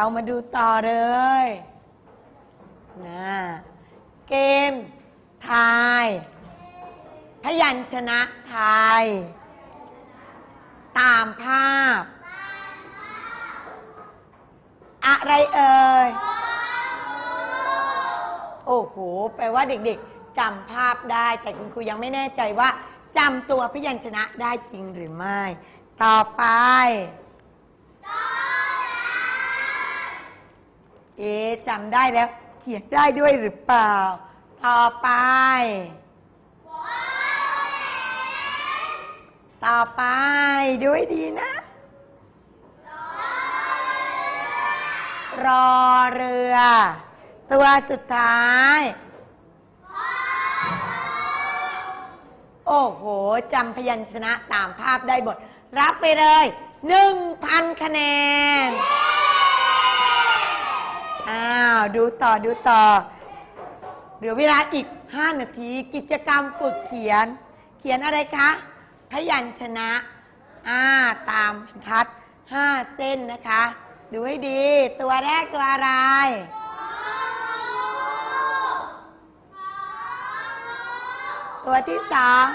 เรามาดูต่อเลยนะเกม ทาย พยัญชนะไทย ตามภาพ อะไรเอ่ย โอ้โห แปลว่าเด็กๆจำภาพได้ แต่คุณครูยังไม่แน่ใจว่าจำตัวพยัญชนะได้จริงหรือไม่ ต่อไป เอ๊ะจำได้แล้วเขียนได้ด้วยหรือเปล่า ต่อไป ต่อไปด้วยดีนะรอเรือ ตัวสุดท้าย โอ้โหจำพยัญชนะตามภาพได้หมดรับไปเลย 1,000 คะแนน อ้าว ดูต่อดูต่อ เหลือเวลาอีก 5 นาที กิจกรรมฝึกเขียน เขียนอะไรคะ พยัญชนะอ่าตามบรรทัด 5 เส้นนะคะ ดูให้ดี ตัวแรกตัวอะไรตัวที่สอง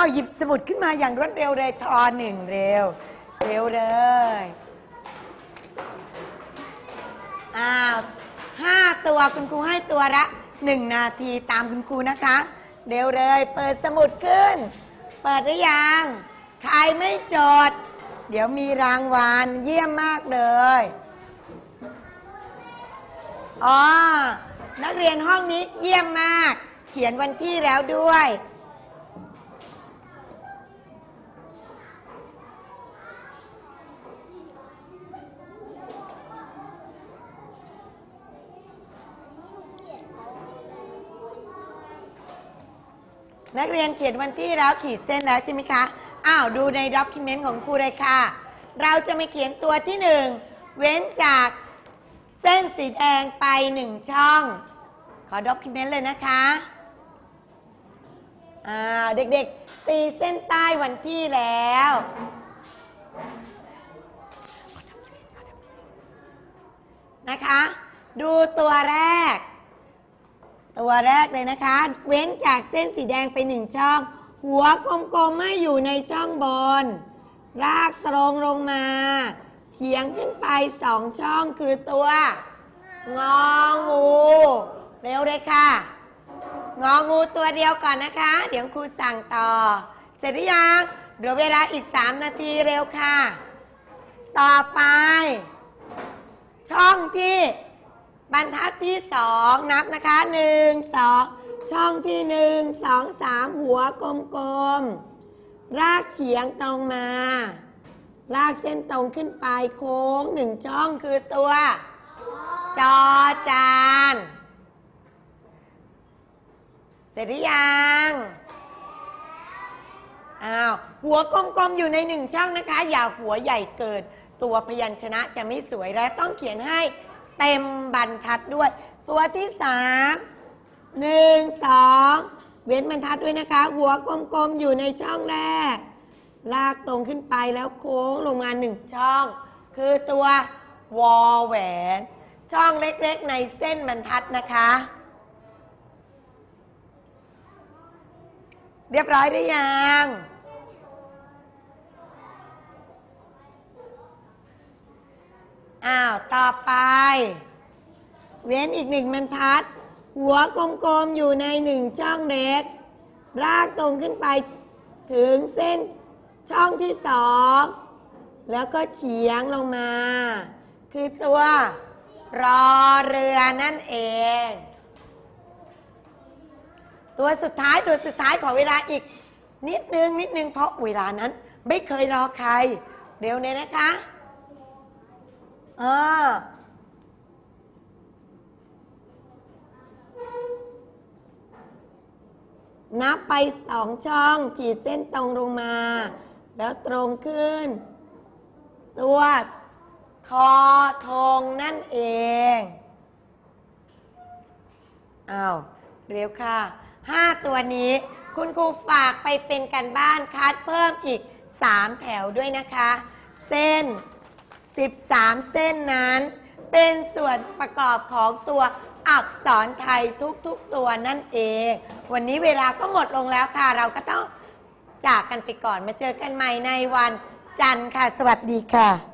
เอาหยิบสมุดขึ้นมาอย่างรวดเร็วเลยทอหนึ่งเร็ว เร็วเลยอ้าวห้าตัวคุณครูให้ตัวละหนึ่งนาทีตามคุณครูนะคะ เร็วเลย เปิดสมุดขึ้น เปิดหรือยังใครไม่จด เดี๋ยวมีรางวัลเยี่ยมมากเลยอ๋อนักเรียนห้องนี้เยี่ยมมาก เขียนวันที่แล้วด้วย นักเรียนเขียนวันที่แล้วขีดเส้นแล้วใช่ไหมคะ อ้าวดูในด็อกิเมนต์ของครูเลยค่ะ เราจะมาเขียนตัวที่หนึ่งเว้นจากเส้นสีแดงไปหนึ่งช่อง ขอด็อกิเมนต์เลยนะคะอ้าวเด็กๆ ตีเส้นใต้วันที่แล้วนะคะ ดูตัวแรก ตัวแรกเลยนะคะ เว้นจากเส้นสีแดงไปหนึ่งช่อง หัวกลมๆไม่อยู่ในช่องบน รากตรงลงมา เฉียงขึ้นไปสองช่องคือตัว งองู เร็วเลยค่ะ งองูตัวเดียวก่อนนะคะ เดี๋ยวครูสั่งต่อ เสร็จหรือยังเหลือเวลาอีก 3 นาทีเร็วค่ะ ต่อไป ช่องที่ บรรทัดที่สองนับนะคะหนึ่งสองช่องที่หนึ่งสองสามหัวกลมๆ รากเฉียงตรงมาลากเส้นตรงขึ้นไปโค้งหนึ่งช่องคือตัว จอจาน เสร็จหรือยังอ้าวหัวกลมๆ อยู่ในหนึ่งช่องนะคะ อย่าหัวใหญ่เกิน ตัวพยัญชนะจะไม่สวยและต้องเขียนให้ เต็มบรรทัดด้วย ตัวที่สามหนึ่งสองเว้นบรรทัดด้วยนะคะ หัวกลมๆอยู่ในช่องแรก ลากตรงขึ้นไปแล้วโค้งลงมาหนึ่งช่อง คือตัววอแหวน ช่องเล็กๆในเส้นบรรทัดนะคะ เรียบร้อยหรือยัง อ้าว ต่อไป เว้นอีกหนึ่งบรรทัด หัวกลมๆ อยู่ในหนึ่งช่องเล็กลากตรงขึ้นไปถึงเส้นช่องที่สองแล้วก็เฉียงลงมา คือตัวรอเรือนั่นเอง ตัวสุดท้ายตัวสุดท้ายขอเวลาอีก นิดนึงนิดนึงเพราะเวลานั้น ไม่เคยรอใคร เร็วเลยนะคะ เออ นับไปสองช่องขีดเส้นตรงลงมา แล้วตรงขึ้น ตัวทอทงนั่นเองอา้าวเร็วค่ะห้าตัวนี้ คุณครูฝากไปเป็นกันบ้านคัดเพิ่มอีกสามแถวด้วยนะคะ เส้น 13 เส้นนั้น เป็นส่วนประกอบของตัวอักษรไทยทุกๆตัวนั่นเอง วันนี้เวลาก็หมดลงแล้วค่ะ เราก็ต้องจากกันไปก่อนมาเจอกันใหม่ในวันจันทร์ค่ะ สวัสดีค่ะ